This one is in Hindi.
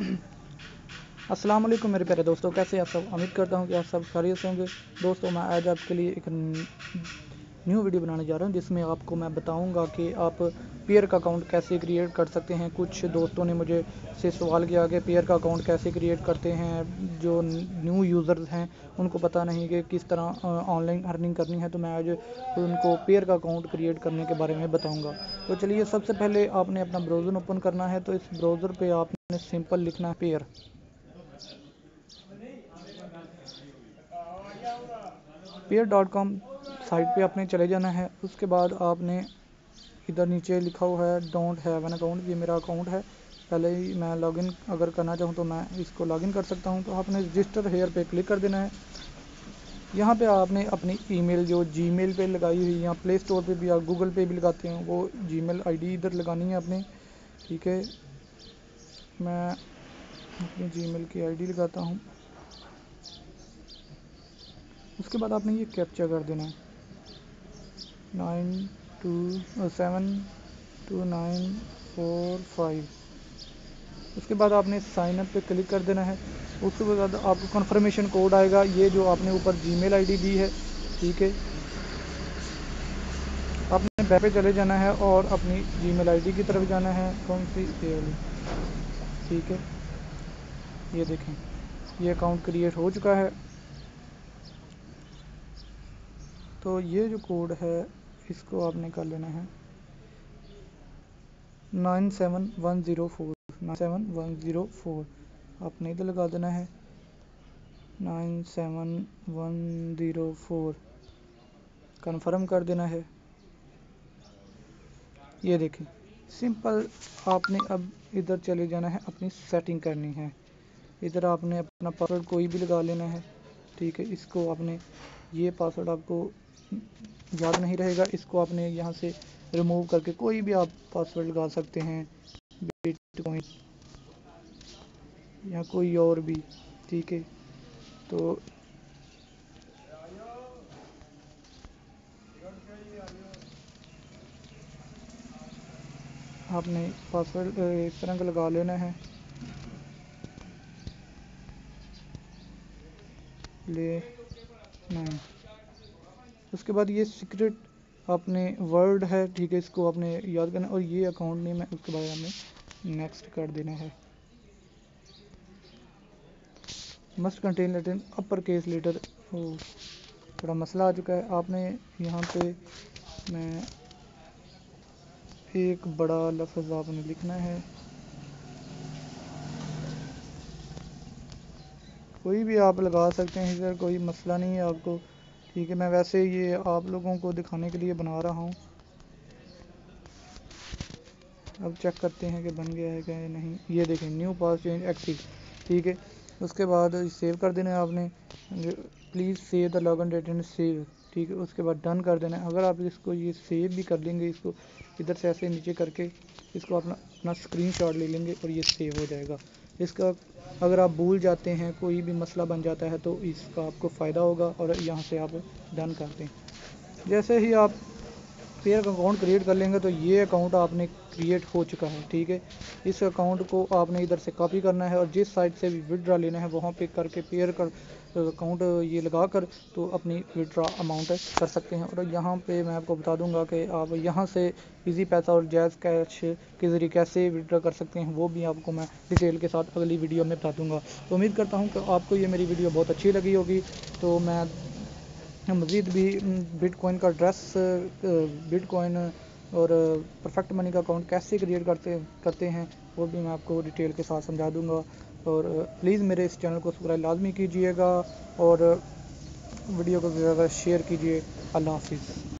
अस्सलाम वालेकुम मेरे प्यारे दोस्तों, कैसे आप सब? उम्मीद करता हूँ कि आप सब खैरियत से होंगे। दोस्तों, मैं आज आपके लिए एक न्यू वीडियो बनाने जा रहा हूँ, जिसमें आपको मैं बताऊँगा कि आप पेयर का अकाउंट कैसे क्रिएट कर सकते हैं। कुछ दोस्तों ने मुझे से सवाल किया कि पेयर का अकाउंट कैसे क्रिएट करते हैं, जो न्यू यूज़र्स हैं, उनको पता नहीं कि किस तरह ऑनलाइन अर्निंग करनी है तो मैं आज उनको पेयर का अकाउंट क्रिएट करने के बारे में बताऊँगा। तो चलिए, सबसे पहले आपने अपना ब्राउज़र ओपन करना है तो इस ब्राउज़र पर आपने सिंपल लिखना है, Payeer. Payeer dot com site पे आपने चले जाना है। उसके बाद आपने इधर नीचे लिखा हुआ है, डोंट हैव एन अकाउंट। ये मेरा अकाउंट है। पहले ही मैं लॉगिन अगर करना चाहूँ तो मैं इसको लॉगिन कर सकता हूँ। तो आपने रजिस्टर हेयर पे क्लिक कर देना है। यहाँ पे आपने अपनी ईमेल, जो जीमेल पे लगाई हुई या प्ले स्टोर पे भी आप गूगल पे भी लगाते हैं, वो जीमेल आईडी इधर लगानी है आपने। ठीक है। मैं अपनी जीमेल की आईडी लगाता हूँ। उसके बाद आपने ये कैप्चा कर देना है। Nine two seven two nine four five उसके बाद आपने साइन अप पे क्लिक कर देना है। उसके बाद आपको कन्फर्मेशन कोड आएगा। ये जो आपने ऊपर जीमेल आईडी दी है, ठीक है? आपने बैक पे चले जाना है और अपनी जीमेल आईडी की तरफ़ जाना है। कौन सी? वाली। ठीक है। ये देखें, ये अकाउंट क्रिएट हो चुका है। तो ये जो कोड है, इसको आपने कर लेना है। Nine seven one zero four nine seven one zero four आपने इधर लगा देना है। Nine seven one zero four confirm कर देना है। ये देखें सिंपल, आपने अब इधर चले जाना है, अपनी सेटिंग करनी है। इधर आपने अपना पासवर्ड कोई भी लगा लेना है, ठीक है, इसको आपने, ये पासवर्ड आपको याद नहीं रहेगा, इसको आपने यहाँ से रिमूव करके कोई भी आप पासवर्ड लगा सकते हैं। बिटकॉइन या कोई और भी, ठीक है तो आपने पासवर्ड इस तरह का लगा लेना है। ले नाइन उसके बाद ये सीक्रेट आपने वर्ड है, ठीक है, इसको आपने याद करना और ये अकाउंट नेम है, उसके बाद हमें नेक्स्ट कर देना है। Must contain letter upper case letter थोड़ा मसला आ चुका है। आपने यहाँ पे मैं एक बड़ा लफ्ज़ आपने लिखना है। कोई भी आप लगा सकते हैं, इधर कोई मसला नहीं है आपको। ठीक है, मैं वैसे ये आप लोगों को दिखाने के लिए बना रहा हूँ। अब चेक करते हैं कि बन गया है क्या नहीं। ये देखें न्यू पास चेंज एक्टिव ठीक है, उसके बाद सेव कर देना है आपने। Please save the date and save ठीक है, उसके बाद डन कर देना है। अगर आप इसको ये सेव भी कर लेंगे, इसको इधर से ऐसे नीचे करके, इसको अपना अपना स्क्रीन ले लेंगे और ये सेव हो जाएगा। इसका, अगर आप भूल जाते हैं, कोई भी मसला बन जाता है तो इसका आपको फ़ायदा होगा और यहाँ से आप डन कर दें जैसे ही आप का अकाउंट क्रिएट कर लेंगे तो ये अकाउंट आपने क्रिएट हो चुका है, ठीक है? इस अकाउंट को आपने इधर से कॉपी करना है और जिस साइड से भी विड्रा लेना है, वहाँ पे करके पेयर कर अकाउंट ये लगा कर तो अपनी विड्रा अमाउंट कर सकते हैं। और यहाँ पे मैं आपको बता दूँगा कि आप यहाँ से इजी पैसा और जैज़ कैश के ज़रिए कैसे विड्रा कर सकते हैं, वो भी आपको मैं डिटेल के साथ अगली वीडियो में बता दूँगा। तो उम्मीद करता हूँ कि आपको ये मेरी वीडियो बहुत अच्छी लगी होगी। तो मैं मज़ीद भी बिटकॉइन का ड्रेस बिटकॉइन और परफेक्ट मनी का अकाउंट कैसे क्रिएट करते करते हैं, वो भी मैं आपको डिटेल के साथ समझा दूँगा। और प्लीज़ मेरे इस चैनल को सब्सक्राइब लाजमी कीजिएगा और वीडियो को ज़्यादा शेयर कीजिए। अल्लाह हाफिज़।